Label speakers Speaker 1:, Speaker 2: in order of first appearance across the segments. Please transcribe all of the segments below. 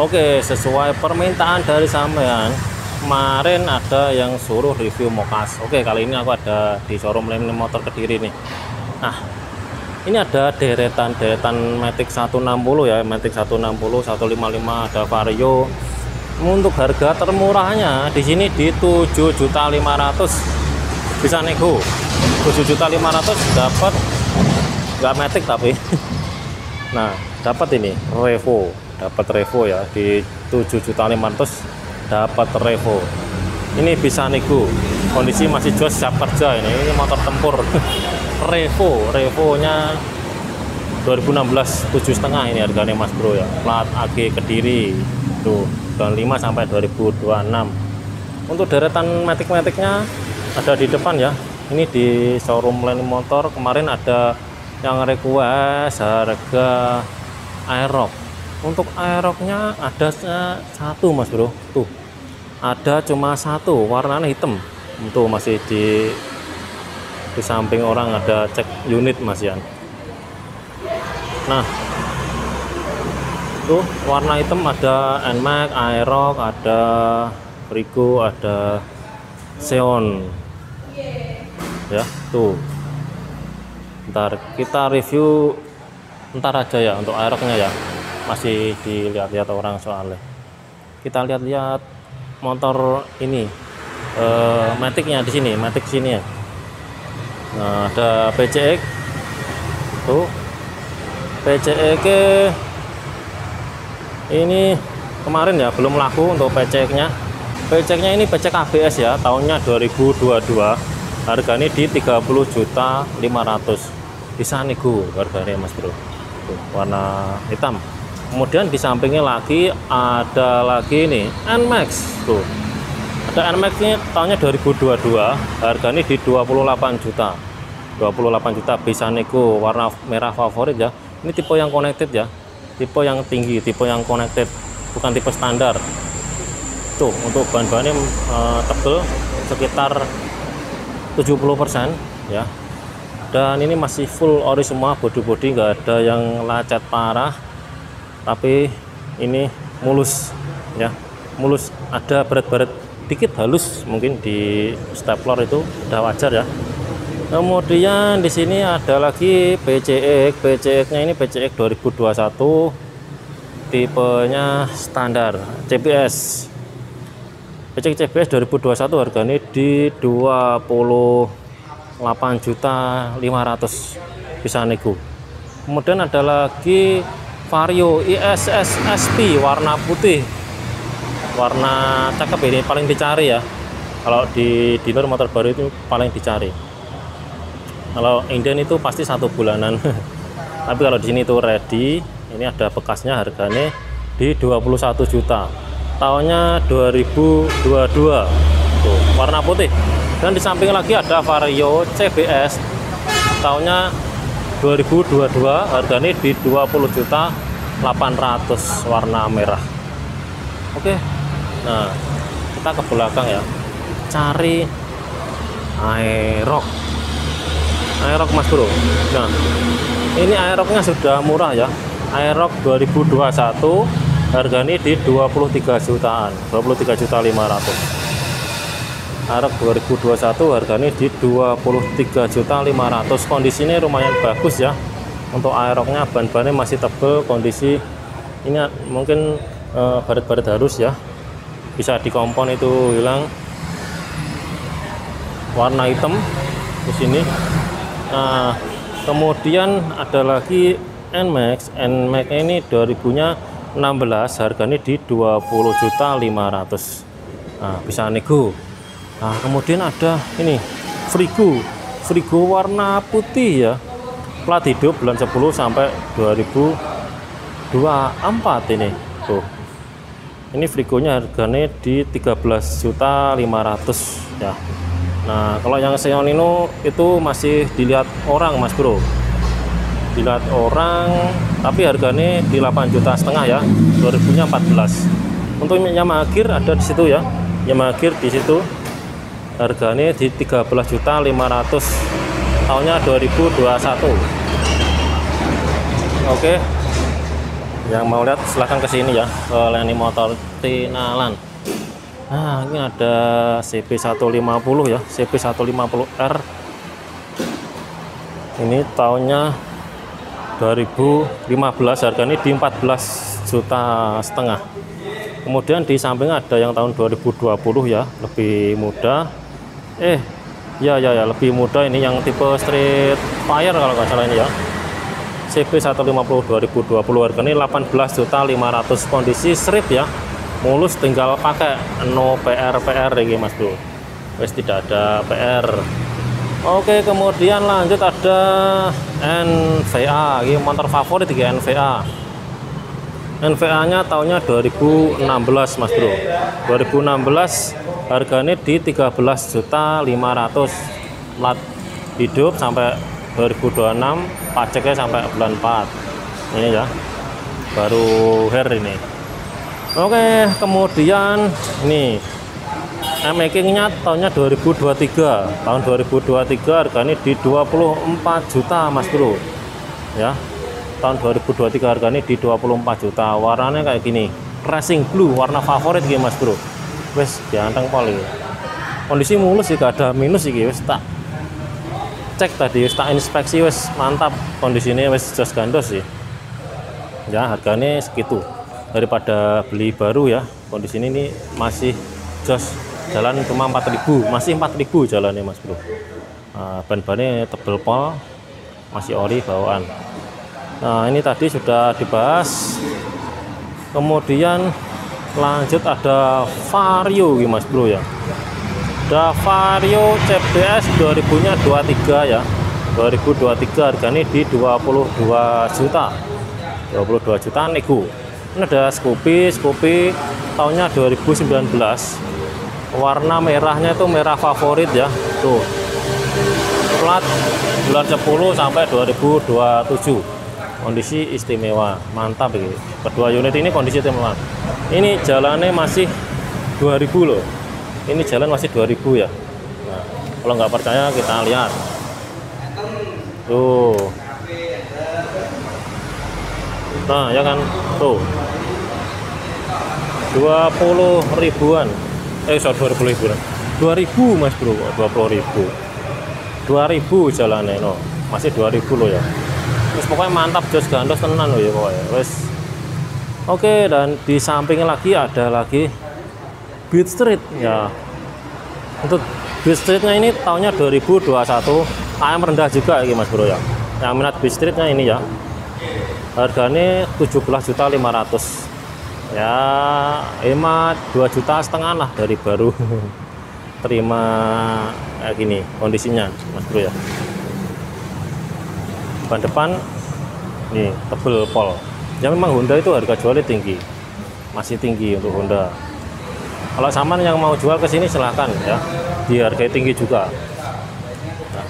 Speaker 1: Oke, sesuai permintaan dari sampean, kemarin ada yang suruh review mokas. Oke, kali ini aku ada di showroom lain motor Kediri nih. Nah, ini ada deretan-deretan Matic 160 ya, Matic 160, 155, ada Vario. Untuk harga termurahnya di sini di 7.500 bisa nego. 7.500 dapat nggak Matic tapi. Nah, dapat ini Revo dapat Revo ya di 7.500 dapat Revo. Ini bisa nego kondisi masih jos siap kerja ini ini motor tempur. Revo Revo nya 2016 7 setengah ini harganya Mas Bro ya. Plat AG Kediri tuh tahun 5 sampai 2026 untuk deretan matic-maticnya ada di depan ya. Ini di showroom lain motor kemarin ada yang request harga aerox untuk aeroknya ada satu mas bro. Tuh. Ada cuma satu warnanya hitam. Itu masih di di samping orang ada cek unit mas ya nah. Tuh warna hitam ada Nmax, Aerox, ada Frigo, ada Xeon. Ya tuh. Ntar kita review ntar aja ya untuk aeroknya ya masih dilihat-lihat orang soalnya. Kita lihat-lihat motor ini eh, maticnya di sini matic sini ya. Nah ada PCX. Tuh. PCX ini kemarin ya belum laku untuk PCX nya PCX nya ini PCX ABS ya tahunnya 2022 harganya di 30 juta 500 bisa nego harganya mas bro. Warna hitam kemudian di sampingnya lagi ada lagi ini NMAX tuh. Ada NMAX ini tahunnya 2022 harganya di 28 juta. 28 juta bisa nego warna merah favorit ya. Ini tipe yang connected ya tipe yang tinggi tipe yang connected bukan tipe standar. Tuh untuk bahan-bahannya uh, tebel sekitar 70% ya. Dan ini masih full ori semua body-body nggak ada yang lecet parah tapi ini mulus ya. Mulus ada berat-berat dikit halus mungkin di stapler itu udah wajar ya. Kemudian di sini ada lagi PCX PCX nya ini PCX 2021 tipenya standar CBS PCX CBS 2021 harganya di 28 juta 500 bisa nego kemudian ada lagi Vario ISS SP warna putih. Warna cakep ini paling dicari ya. Kalau di dealer motor baru itu paling dicari. Kalau inden itu pasti satu bulanan. Tapi kalau di sini itu ready ini ada bekasnya harganya di 21 juta. Tahunnya 2022 tuh warna putih. Dan di samping lagi ada Vario CBS tahunnya 2022 harganya di 20 juta 800 warna merah. Oke nah kita ke belakang ya. Cari aerok aerok mas bro. Nah ini aeroknya sudah murah ya. Aerok 2021 harganya di 23 jutaan 23 juta 500 Arab 2021 harganya di 23 juta 500 kondisinya lumayan bagus ya. Untuk aeroknya ban-bannya masih tebel kondisi ini mungkin uh, baret-baret harus ya. Bisa dikompon itu hilang. Warna hitam di sini. Nah kemudian ada lagi NMAX NMAX ini 2000 nya 16 harganya di 20 juta 500 nah bisa nego nah kemudian ada ini Frigo. Frigo warna putih ya. Plat hidup bulan 10 sampai 2024 ini. Tuh. Ini Frigonya harganya di 13 juta 500 ya. Nah kalau yang Xeon ini itu masih dilihat orang mas bro. Dilihat orang tapi harganya di 8 juta setengah ya 2014 untuk Yamaha Gear ada di situ ya. Yamaha Gear di situ harganya di 13 juta 500 tahunnya 2021 oke. Yang mau lihat silahkan ke sini ya ke Leni Motor Tinalan. Nah ini ada CP150 ya CP150R ini tahunnya 2015 harganya di 14 juta setengah. Kemudian di samping ada yang tahun 2020 ya lebih muda eh ya ya ya lebih muda ini yang tipe street fire kalau nggak salah ini ya. CP 150 2020 harganya 18 juta 500 kondisi strip ya. Mulus tinggal pakai no PR PR ini mas bro. Wes tidak ada PR Oke kemudian lanjut ada NVA ini motor favorit ya NVA NVA nya tahunnya 2016 mas bro. 2016 harganya di 13 juta 500 lat hidup sampai 2026 pajaknya sampai bulan 4 ini ya baru hair ini. Oke kemudian ini. Makingnya tahunnya 2023 tahun 2023 harganya di 24 juta mas bro. Ya tahun 2023 harganya di 24 juta. Warnanya kayak gini. Racing blue warna favorit gitu mas bro wes ganteng poli kondisi mulus sih gak ada minus sih wes tak cek tadi wes tak inspeksi wes mantap. Kondisinya wes jos gandos sih. Ya harganya segitu. Daripada beli baru ya kondisi ini masih jos jalan cuma 4000 masih 4000 jalannya mas bro. Nah, ban-bannya tebel pol masih ori bawaan. Nah ini tadi sudah dibahas. Kemudian lanjut ada Vario mas bro ya. Ada Vario CBS 2000 nya 23 ya. 2023 harganya di 22 juta. 22 juta nego ini ada Scoopy Scoopy tahunnya 2019 warna merahnya itu merah favorit ya. Tuh. Plat bulan 10 sampai 2027 kondisi istimewa mantap ini. Kedua unit ini kondisi istimewa. Ini jalannya masih 2000 loh. Ini jalan masih 2000 ya. Nah, kalau nggak percaya kita lihat. Tuh. Nah ya kan? Tuh. 20 ribuan. Eh so 20 ribu 2000 mas bro. 20 ribu. 2000 jalannya no. Masih 2000 loh ya terus pokoknya mantap jos gandos tenan loh ya pokoknya. Wes. Oke dan di samping lagi ada lagi Beat Street. Ya. Untuk Beat Streetnya ini tahunnya 2021 AM rendah juga ya mas bro ya. Yang minat Beat Streetnya ini ya. Harganya 17 juta 500 ya hemat 2 juta setengah lah dari baru. Terima kayak gini kondisinya mas bro ya ban depan nih tebel pol. Ya memang Honda itu harga jualnya tinggi. Masih tinggi untuk Honda. Kalau sama yang mau jual ke sini silahkan ya. Di harga tinggi juga. Nah,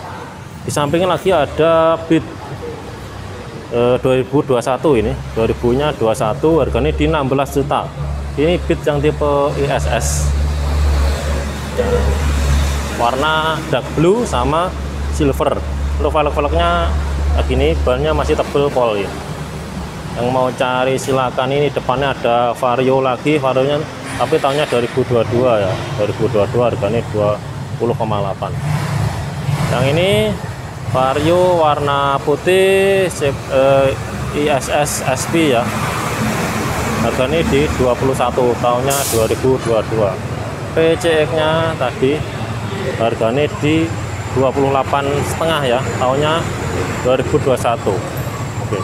Speaker 1: di sampingnya lagi ada 2021 eh, ini. 2000 nya 21 harganya di 16 juta. Ini Beat yang tipe ISS warna dark blue sama silver. Untuk velg-velgnya gini bannya masih tebel pol ya yang mau cari silakan ini depannya ada vario lagi. Varionya tapi tahunnya 2022 ya. 2022 harganya 20,8 yang ini vario warna putih eh, ISS SP ya. Harganya di 21 tahunnya 2022 PCX nya tadi harganya di 28 setengah ya tahunnya 2021 oke.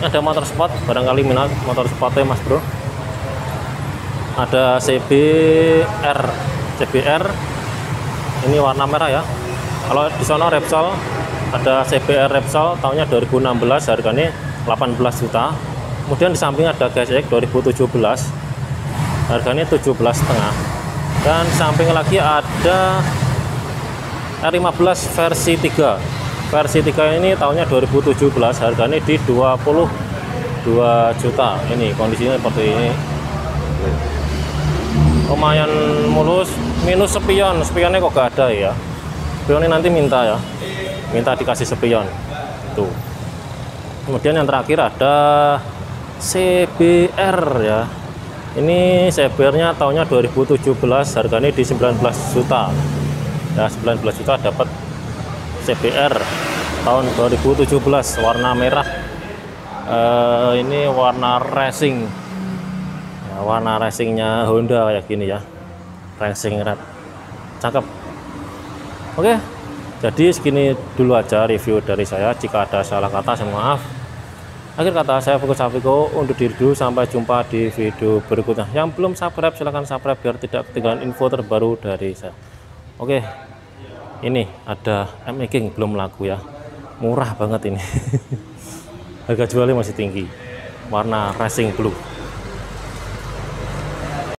Speaker 1: Ini ada motor sport barangkali minat motor sportnya mas bro. Ada CBR CBR ini warna merah ya. Kalau di sana Repsol ada CBR Repsol tahunnya 2016 harganya 18 juta. Kemudian di samping ada GSX 2017 harganya 17 setengah. Dan samping lagi ada R15 versi 3 versi 3 ini tahunnya 2017 harganya di 22 juta. Ini kondisinya seperti ini. Lumayan mulus minus spion. Spionnya kok gak ada ya? Spionnya nanti minta ya. Minta dikasih spion. Tuh. Kemudian yang terakhir ada CBR ya. Ini CBR nya tahunnya 2017 harganya di 19 juta. Ya 19 juta dapat CBR tahun 2017 warna merah. Uh, ini warna racing. Ya, warna racingnya Honda kayak gini ya. Racing red. Cakep. Oke jadi segini dulu aja review dari saya. Jika ada salah kata saya maaf. Akhir kata saya Fokus Afiko untuk diri dulu. Sampai jumpa di video berikutnya. Yang belum subscribe silahkan subscribe biar tidak ketinggalan info terbaru dari saya. Oke ini ada M-King belum laku ya. Murah banget ini. Harga jualnya masih tinggi. Warna racing blue